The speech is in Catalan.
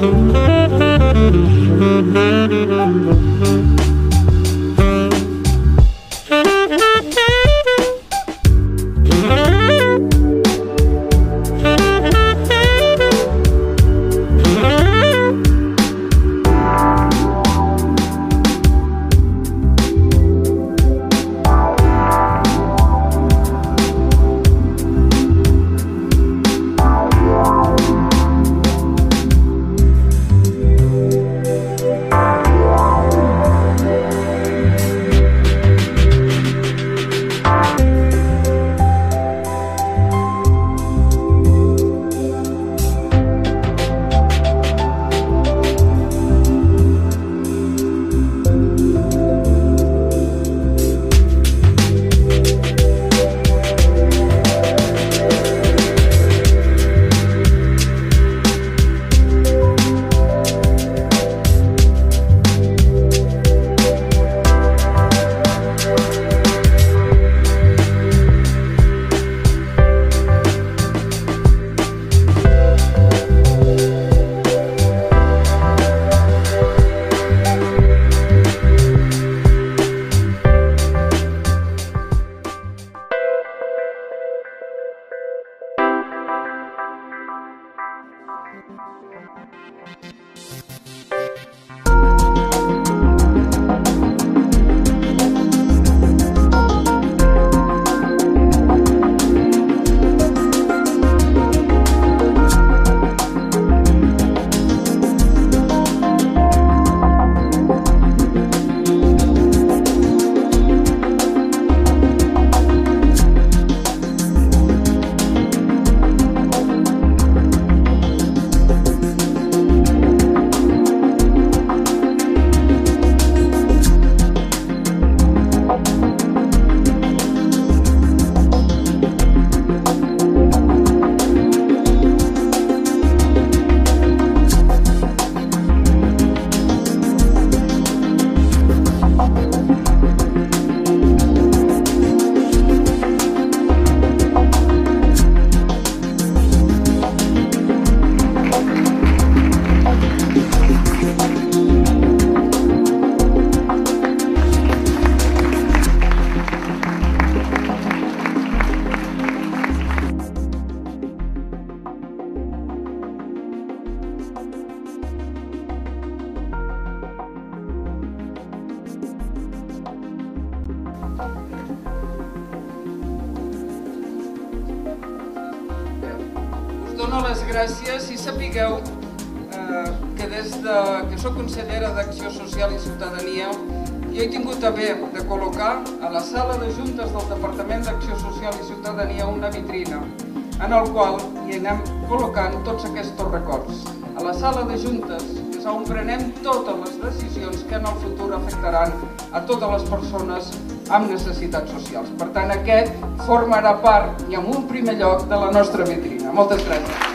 Thank you. Us dono les gràcies i sapigueu eh, que des de que sóc consellera d'Acció Social i Ciutadania jo he tingut a bé de col·locar a la sala de juntes del Departament d'Acció Social i Ciutadania una vitrina en el qual hi anem col·locant tots aquests records. A la sala de juntes és on prenem totes les decisions que en el futur afectaran a totes les persones amb necessitats socials. Per tant, aquest formarà part i en un primer lloc de la nostra vitrina. Moltes gràcies.